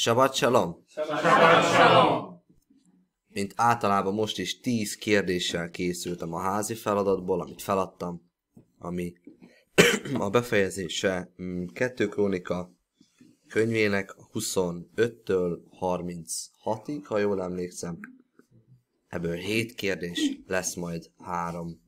Shabbat shalom! Shabbat shalom! Mint általában most is 10 kérdéssel készültem a házi feladatból, amit feladtam, ami a befejezése 2 mm, krónika könyvének 25-től 36-ig, ha jól emlékszem. Ebből 7 kérdés lesz majd 3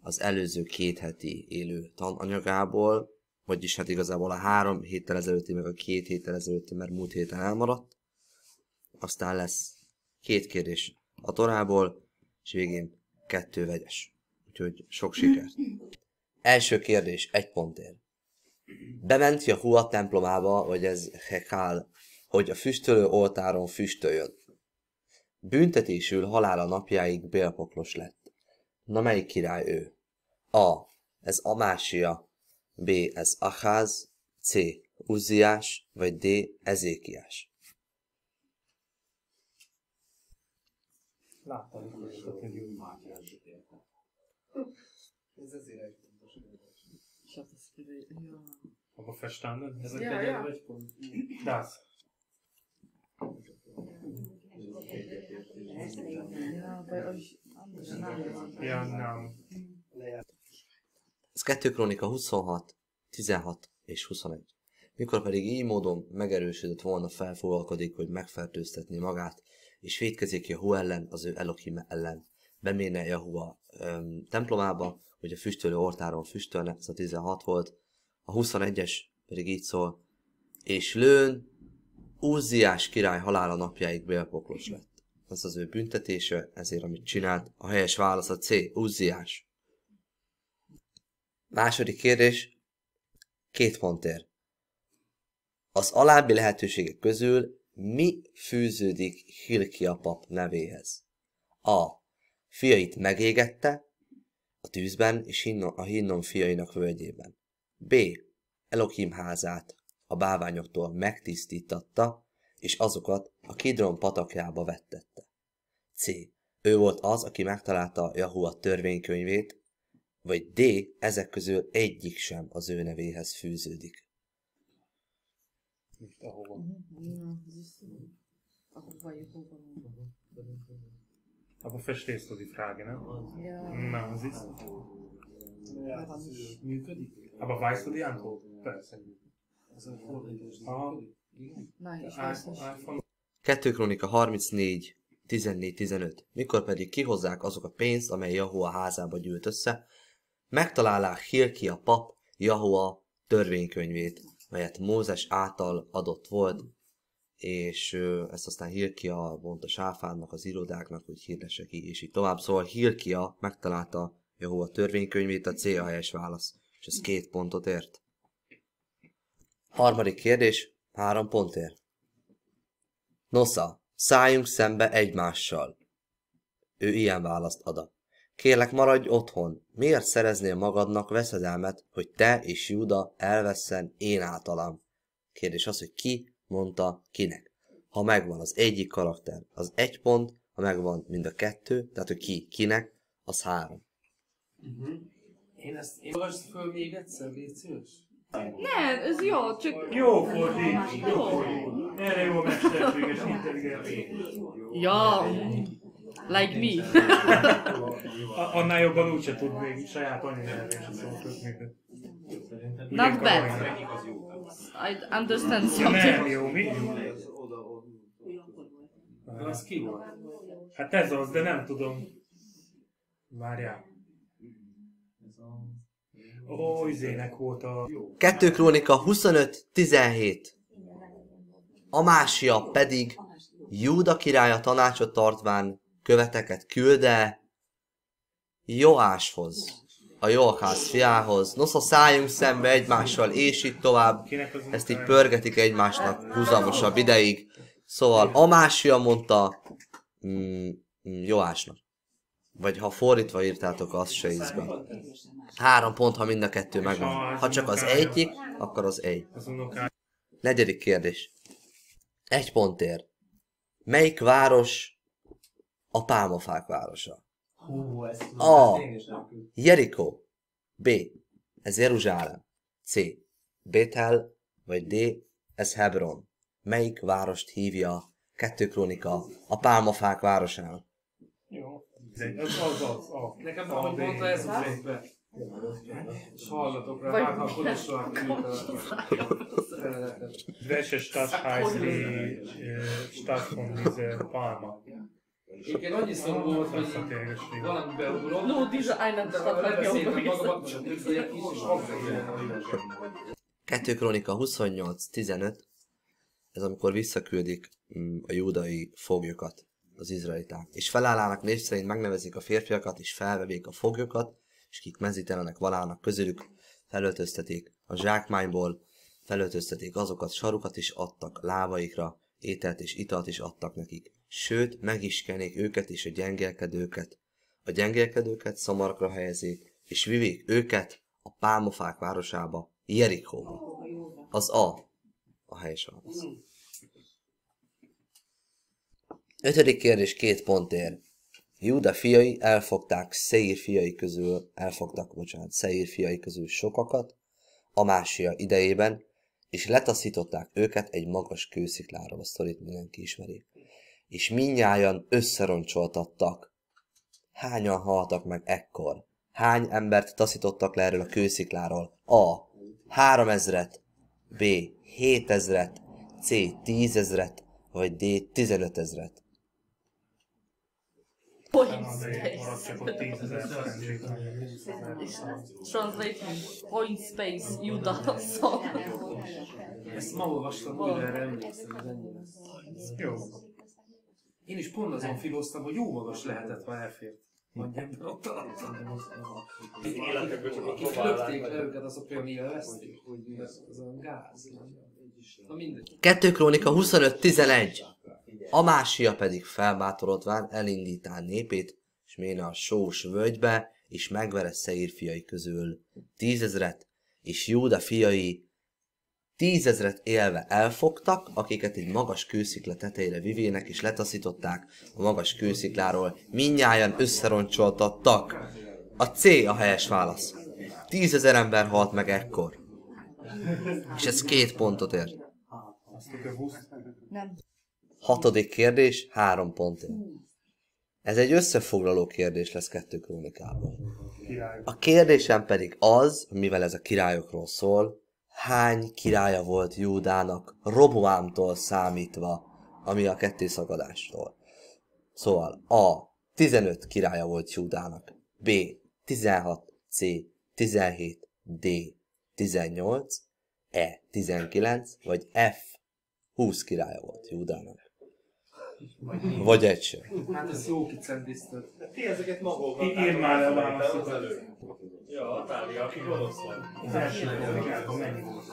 az előző két heti élő tananyagából, vagyis hát igazából a három héttel ezelőtti, meg a két héttel ezelőtti, mert múlt héten elmaradt. Aztán lesz két kérdés a torából, és végén kettő vegyes. Úgyhogy sok sikert. Első kérdés, egy pontért. Bement a templomába, vagy ez Hekál, hogy a füstölő oltáron füstöljön. Büntetésül halála napjáig bélpoklos lett. Na melyik király ő? A. Ez Amásia. B. Ez Acház. C. Uziás. Vagy D. Ezékiás. Láttam, hogy Ez azért egy fontos Aber verstanden? Also ja, ja. Das. Ja, bei euch Ja, nem. Ez 2 Krónika 26, 16 és 21. Mikor pedig így módon megerősödött volna felfogalkodik, hogy megfertőztetni magát, és védkezik Jehu ellen, az ő Elohim ellen, beméne Jehua öm, templomába, hogy a füstölő ortáron füstölne, ez a 16 volt, a 21-es pedig így szól, és lőn, Úziás király halála napjáig bélpoklos lett. Ez az ő büntetése, ezért amit csinált. A helyes válasz a C, Úziás. Második kérdés, két pontért. Az alábbi lehetőségek közül mi fűződik Hilkia pap nevéhez? A. Fiait megégette a tűzben és a hinnom fiainak völgyében. B. Elohim házát a báványoktól megtisztítatta, és azokat a Kidron patakjába vettette. C. Ő volt az, aki megtalálta Jahua törvénykönyvét, vagy D. Ezek közül egyik sem az ő nevéhez fűződik. Nicht ahova. Aber verstehst du die Frage, ne? Ja. Nein, siehst du. Ja, das ist működik. Aber weißt du die Antwort? Persze. Nein, ich weiß nicht. 2 Kronika 34, 14-15. Mikor pedig kihozzák azok a pénzt, amely Jahua házába gyűlt össze, megtalálják Hilki a pap Jahua törvénykönyvét, melyet Mózes által adott volt, és ezt aztán Hilkia mondta Sáfánnak, az irodáknak, hogy hirdesse ki, és így tovább. Szóval Hilkia megtalálta Jahua törvénykönyvét, a C helyes válasz, és ez két pontot ért. Harmadik kérdés, három pontért. Nosza, szálljunk szembe egymással. Ő ilyen választ ad. Kérlek, maradj otthon. Miért szereznél magadnak veszedelmet, hogy te és Júda elvesszen én általam? Kérdés az, hogy ki mondta kinek. Ha megvan az egyik karakter, az egy pont, ha megvan mind a kettő, tehát hogy ki kinek, az három. Uh-huh. Én ezt, én föl még egyszer, légy szíves? Nem, ez jó, csak... Jó fordít, jó fordít. Erre jó mesterséges intelligencia. Ja, like me. Annál jobban úgyse tud még saját anyanyelvén se szólt kötni. Not bad. I understand something. Nem jó, mi? Az ki volt? Hát ez az, de nem tudom. Várjál. Ó, izének volt a... 2 Krónika 25-17. Amásia pedig Júda királya tanácsot tartván követeket külde Joáshoz, a Joakász fiához. Nosza szálljunk szembe egymással, és így tovább. Ezt így pörgetik egymásnak húzamosabb ideig. Szóval Amásia mondta mm, mm Joásnak. Vagy ha fordítva írtátok, az se izgat. Három pont, ha mind a kettő megvan. Ha csak az egyik, akkor az egy. Negyedik kérdés. Egy pontért. Melyik város a pálmafák városa? A. Jericho. B. Ez Jeruzsálem. C. Bethel. Vagy D. Ez Hebron. melyik várost hívja kettő krónika a pálmafák városának? Jó. Az, az, az, az. Nekem ahogy mondta, ez ugrott be. És hallgatok rá, hát akkor is a feleletet. Welche Stadt heißt die äh, Stadt von dieser Palma? Egyébként annyiszor volt, hogy valami beugrott, No, diese eine de Stadt ha hat mir lebeszéltem auch magamat, csak tükröljek is, és 28-15, ez amikor visszaküldik mm, a júdai foglyokat az izraeliták. És felállának név szerint megnevezik a férfiakat, és felvevék a foglyokat, és kik mezítelenek valának közülük, felöltöztetik a zsákmányból, felöltöztetik azokat, sarukat is adtak lábaikra, ételt és italt is adtak nekik. Sőt, meg is kenék őket és a gyengélkedőket. A gyengélkedőket szamarkra helyezik, és vivék őket a pálmofák városába, Jerikóba. Az A. A helyes válasz. Ötödik kérdés két pontért. Júda fiai elfogták Szeír fiai közül, elfogtak, bocsánat, Szeír fiai közül sokakat, a másia idejében, és letaszították őket egy magas kősziklára, a sztorit mindenki ismeri. És minnyájan összeroncsoltattak. Hányan haltak meg ekkor? Hány embert taszítottak le erről a kőszikláról? A. Három ezret, B. 7000-et, C. 10 ezret, vagy D. 15 ezret. Point Azért maradt csak ott space. 10 ezer Translating. Point space. Juda song. Ezt ma olvastam, erre emlékszem, ez ennyi lesz. Jó. Én is pont azon filoztam, hogy jó magas lehetett, ha elfért. Mondj ember ott alattam. Akik lökték le őket, azok mi elveszték, hogy az olyan gáz. Na mindegy. 2 Krónika 25-11. Amásia pedig felbátorodván elindítán népét, és méne a sós völgybe, és megvere Szeír fiai közül tízezret, és Júda fiai tízezret élve elfogtak, akiket egy magas kőszikla tetejére vivének, és letaszították a magas kőszikláról, minnyáján összeroncsoltattak. A C a helyes válasz. Tízezer ember halt meg ekkor. És ez két pontot ér. Nem. Hatodik kérdés, három pontért. Ez egy összefoglaló kérdés lesz kettő krónikában. A kérdésem pedig az, mivel ez a királyokról szól, hány királya volt Júdának Roboámtól számítva, ami a kettészakadástól. Szóval A. 15 királya volt Júdának, B. 16, C. 17, D. 18, E. 19, vagy F. 20 királya volt Júdának. Vagy egy sem. Hát ez jó kicendizted. Ti ezeket. Í- írd már le a válaszokat. Ja, a Tália, aki gonosz van. Az első krónikában mennyi volt?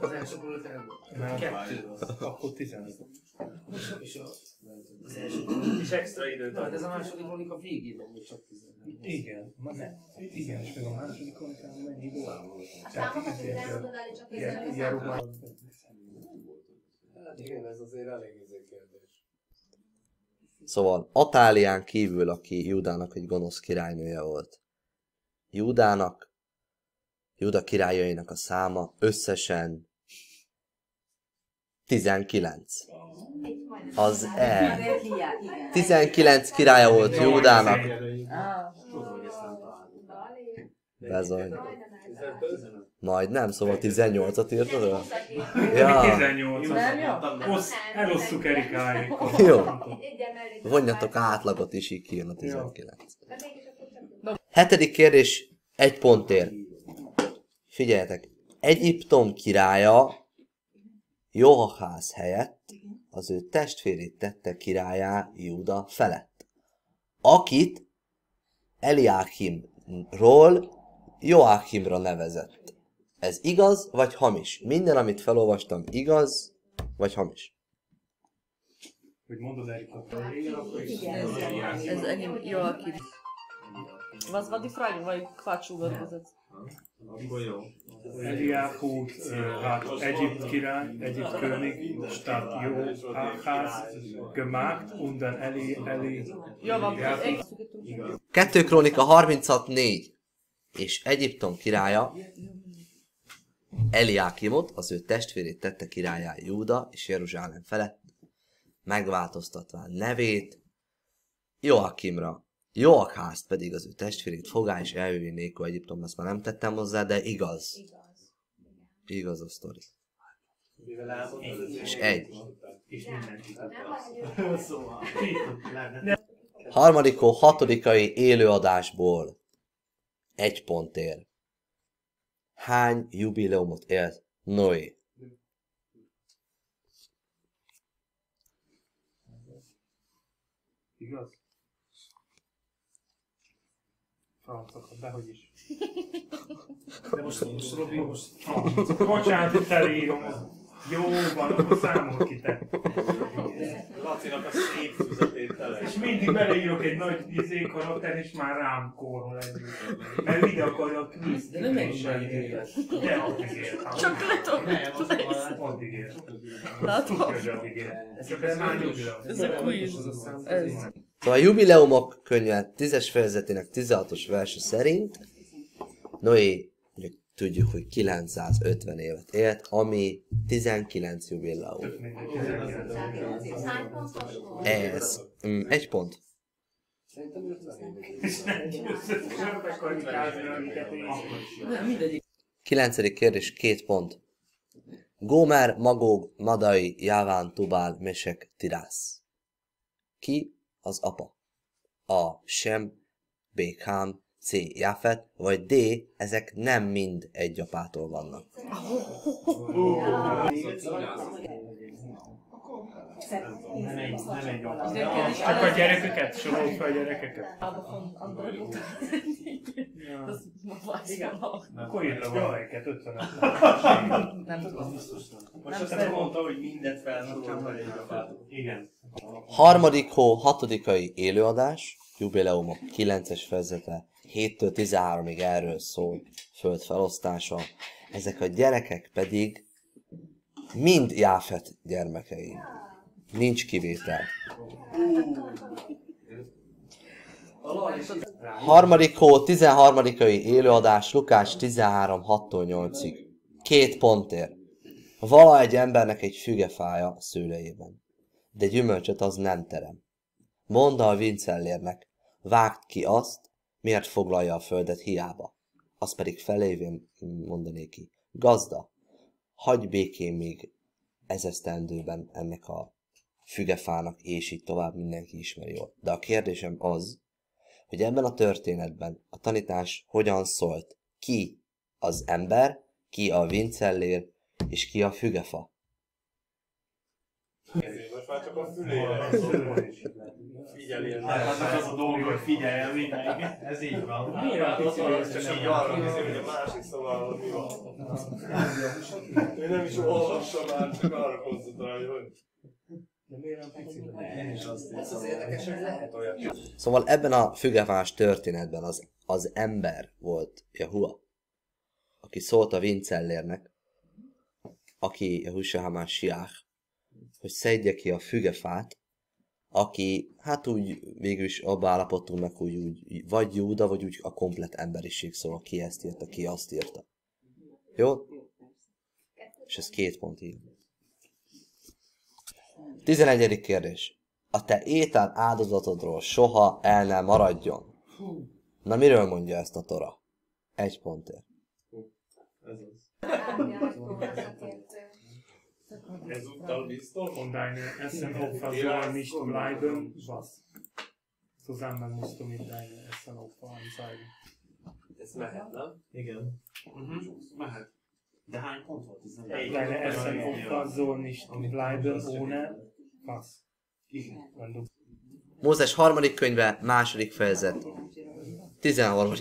Az első. Nem. Kettő. Akkor 15. És a- Az első is extra időt Na, hát ad. ez a második vonik a végében még csak 11. Igen, ma ne. Igen, és még a második krónikában mennyi volt? Tehát ezért ilyen- ilyen ruhában. Hát igen, ez azért elég izé kérdés. Szóval Atálián kívül, aki Júdának egy gonosz királynője volt. Júdának, Júda királyainak a száma összesen 19. Az E. 19 királya volt Júdának. Bezony. Majd nem, szóval 18-at írtad el? Ja, 18 Nem jó? Osz, elosszuk Erikáig. jó. Vonjatok átlagot is, így kijön a 19. Hetedik kérdés, egy pontért. Figyeljetek, Egyiptom királya Johahász helyett az ő testvérét tette királyá Júda felett, akit Eliákimról Joákimra nevezett. Ez igaz vagy hamis? Minden, amit felolvastam, igaz vagy hamis? Hogy mondod Erika. Ez enyém Joachim. Was war die Frage, weil Quatsch übergesetzt. Akkor jó. Eliáhút, hát Egypt király, Egypt König, Stadt Joachaz gemacht und dann Eli, Eli, Ja, van. 2 Krónika 36.4 és Egyiptom királya Eliákimot, az ő testvérét tette királyá Júda és Jeruzsálem felett, megváltoztatván nevét Joakimra, Joakházt pedig az ő testvérét fogá és eljövi Néko Egyiptom, ezt már nem tettem hozzá, de igaz. Igaz a sztori. És egy. És. Szóval. Harmadikó, hatodikai élőadásból egy pont ér. Hány jubileumot élt Noé? Igaz? Francokat, dehogy is. De most, most Robi, most Bocsánat, itt elírom. Jó van, akkor számol ki te. Lacinak a szép füzetét tele. És mindig beleírok egy nagy izé karakter, és már rám korhol együtt. Mert ide akarja a kvíz. De nem egy segített. De addig ér. Csak letok. Addig ér. Ér. Csak ez már. Ez a quiz. Ez. Szóval a jubileumok könyve 10-es fejezetének 16-os verse szerint Noé, tudjuk, hogy 950 évet élt, ami 19 jubileum. Ez mm, egy pont. Szerintem 50 éves. És nem győzött, nem akarjuk kázni, amiket én Nem, mindegyik. Kilencedik kérdés, két pont. Gómer, Magóg, Madai, Jáván, Tubál, Mesek, Tirász. Ki az apa? A. Sem, B. Kám, C. Jafet, vagy D. Ezek nem mind egy apától vannak. Nem egy, nem egy Csak a gyerekeket, sorolj fel a gyerekeket. Auch. Akkor írta valamelyeket, 55. Nem tudom. Most azt mondta, hogy mindent felsorolt, hogy egy. Igen. Harmadik hó, hatodikai élőadás, jubileumok 9-es fejezete, 7-től 13-ig erről szól, föld felosztása. Ezek a gyerekek pedig mind Jáfet gyermekei. Nincs kivétel. Harmadik hó, 13 élőadás, Lukás 13, 6-tól 8-ig. Két pontért. Vala egy embernek egy fügefája szőlejében, de gyümölcsöt az nem terem. Mondd a vincellérnek, vágd ki azt, miért foglalja a földet hiába. Az pedig felévén mondané ki, gazda, hagyj békén még ezesztendőben ennek a fügefának, és így tovább mindenki ismeri jól. De a kérdésem az, hogy ebben a történetben a tanítás hogyan szólt, ki az ember, ki a vincellér, és ki a fügefa. Most már csak a fülére figyeli. Hát az a dolog, hogy figyeljen mindenki. Ez így van. Milyen pici Ez lesz, csak így arra nézi, hogy a másik szobában mi van. Ő nem is olvassa már, csak arra koncentrálja, hogy miért? Én az. Szóval ebben a fügefás történetben az, az ember volt Jehua, aki szólt a vincellérnek, aki Jehusha Hamás Siach, hogy szedje ki a fügefát, aki, hát úgy végül is abba állapodtunk meg, hogy úgy, vagy Júda, vagy úgy a komplet emberiség, szóval ki ezt írta, ki azt írta. Jó? És ez két pont így. 11. kérdés. A te étel áldozatodról soha el nem maradjon. Na miről mondja ezt a Tora? Egy pontért. Ez az. Ezúttal biztos? Und deine Essenopfer nicht bleiben, was? Zusammen musst du mit deinen Essenopfer anzeigen. Ez mehet, nem? Igen. Mehet. De hány pont volt? Ez nem. Deine Essenopfer sollen nicht bleiben ohne was? Igen. Mózes harmadik könyve, második fejezet, 13.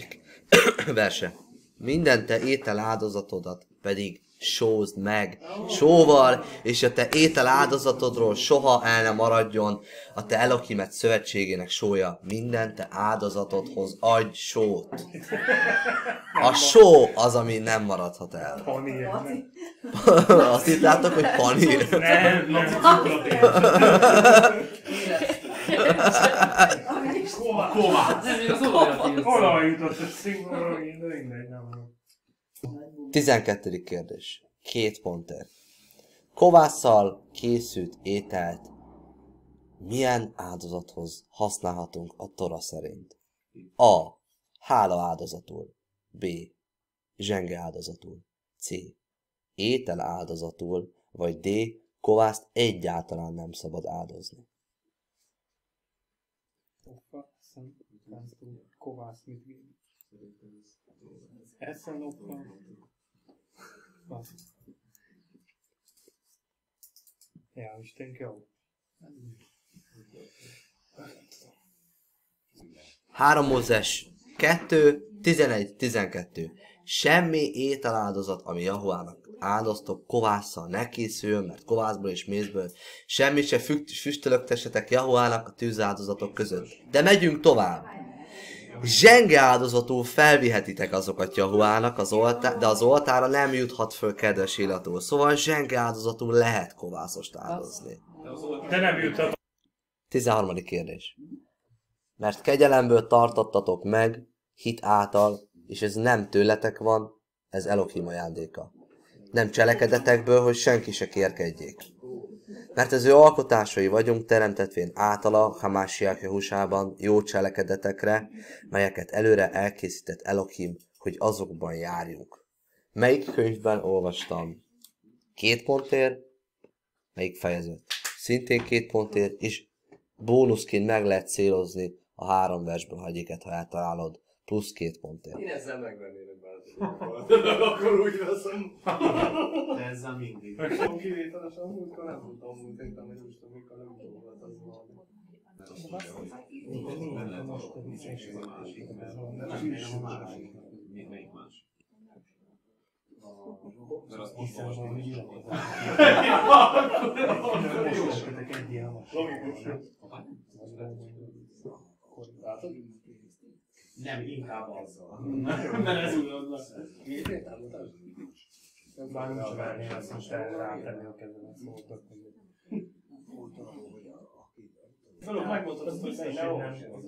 verse. Minden te étel áldozatodat pedig sózd meg, sóval, és a te étel áldozatodról soha el nem maradjon a te Elokimet szövetségének sója. Minden te áldozatodhoz adj sót. A só az, ami nem maradhat el. panír? Azt hittátok, hogy panír? Nem, nem, olajat írsz. Hol jutott a színvonalra, de mindegy, nem. 12. kérdés. Két pontért. Kovásszal készült ételt milyen áldozathoz használhatunk a Tora szerint? A. Hála áldozatul. B. Zsenge áldozatul. C. Étel áldozatul. Vagy D. Kovászt egyáltalán nem szabad áldozni. Kovász, mit Was? Ja, ich denke auch. 3 Mózes 2, 11, 12. Semmi ételáldozat, ami Jahuának áldoztok, kovásszal ne készüljön, mert kovászból és mézből semmi se füst, füstölögtessetek Jahuának a tűzáldozatok között. De megyünk tovább. Zsenge áldozatul felvihetitek azokat Jahuának, az oltá- de az oltára nem juthat föl kedves illatú. Szóval zsenge áldozatul lehet kovászost áldozni. De nem juthat 13. kérdés. Mert kegyelemből tartottatok meg, hit által, és ez nem tőletek van, ez Elohim ajándéka. Nem cselekedetekből, hogy senki se kérkedjék. Mert az ő alkotásai vagyunk, teremtetvén általa, Hamásiák húsában jó cselekedetekre, melyeket előre elkészített Elohim, hogy azokban járjunk. Melyik könyvben olvastam? Két pontért, melyik fejezet? Szintén két pontért, és bónuszként meg lehet célozni a három versből, ha egyiket, ha eltalálod, plusz két pontért. Én ezzel megvennélek bárcsak. Akkor úgy veszem. De ezzel mindig. Kivételesen múltkor nem tudtam, hogy tettem, hogy most amikor nem tudom, volt az valami. Melyik más? egy ilyen Logikus. Nem, inkább azzal. Mert ez ugyanaz. Bár nem sem elnél ezt most erre rátenni a kezemet, szóval azt.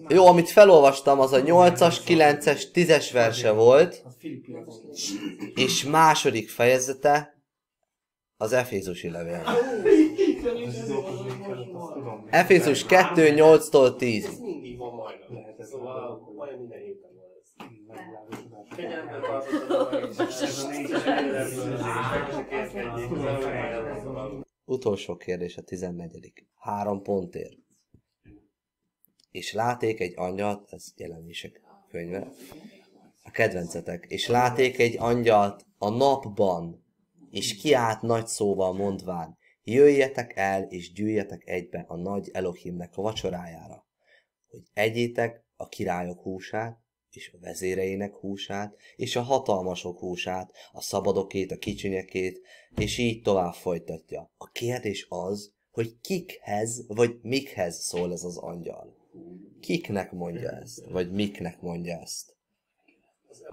Jó, amit felolvastam, az a 8-as, 9-es, 10-es verse volt, és második fejezete az Efézusi levél. Efézus 2, 8-tól 10 Szóval majdnem minden héten van ez. Négy Utolsó kérdés, a 14. Három pontért. És láték egy angyalt, ez jelenések könyve, a kedvencetek, és láték egy angyalt a napban, és kiállt nagy szóval mondván, jöjjetek el, és gyűjjetek egybe a nagy Elohimnek a vacsorájára, hogy egyétek a királyok húsát, és a vezéreinek húsát, és a hatalmasok húsát, a szabadokét, a kicsinyekét, és így tovább folytatja. A kérdés az, hogy kikhez, vagy mikhez szól ez az angyal. Kiknek mondja ezt, vagy miknek mondja ezt. Az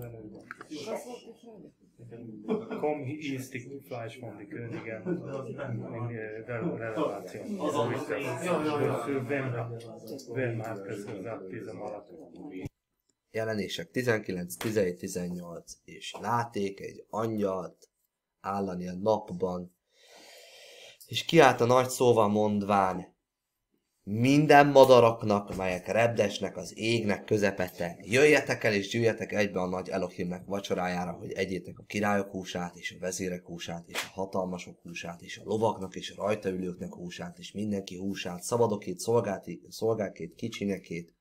előbb. Kom ist die Fleisch von die Königin in äh, Relation. Az Ist das- Ja, ja, ja. Für wen, wen hat das gesagt, dieser Malak? Jelenések 19, 17, 18, és láték egy angyalt állani a napban, és kiállt a nagy szóval mondván, minden madaraknak, melyek repdesnek az égnek közepette, jöjjetek el és gyűjjetek egybe a nagy Elohimnek vacsorájára, hogy egyétek a királyok húsát, és a vezérek húsát, és a hatalmasok húsát, és a lovaknak, és a rajta ülőknek húsát, és mindenki húsát, szabadokét, szolgáti- szolgákét, kicsinyekét,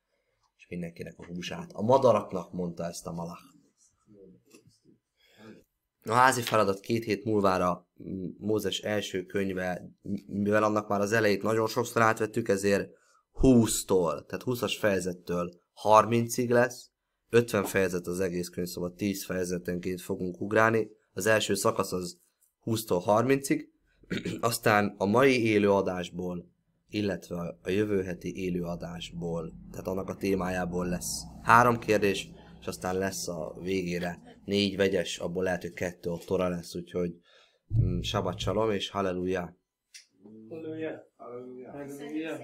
és mindenkinek a húsát. A madaraknak mondta ezt a malach. A házi feladat két hét múlvára Mózes első könyve, mivel annak már az elejét nagyon sokszor átvettük, ezért 20-tól, tehát 20-as fejezettől 30-ig lesz, 50 fejezet az egész könyv, szóval 10 fejezetenként fogunk ugrálni. Az első szakasz az 20-tól 30-ig, aztán a mai élőadásból, illetve a jövő heti élőadásból, tehát annak a témájából lesz három kérdés, és aztán lesz a végére négy vegyes, abból lehet, hogy kettő ott tora lesz, úgyhogy mm, sabat csalom és halleluja! Halleluja. Halleluja. Halleluja.